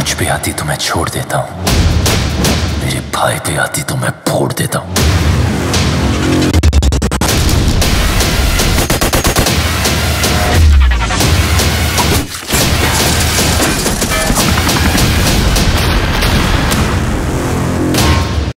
मुझ पे आती तो मैं छोड़ देता हूँ। मेरे भाई पे आती तो मैं फोड़ देता हूँ।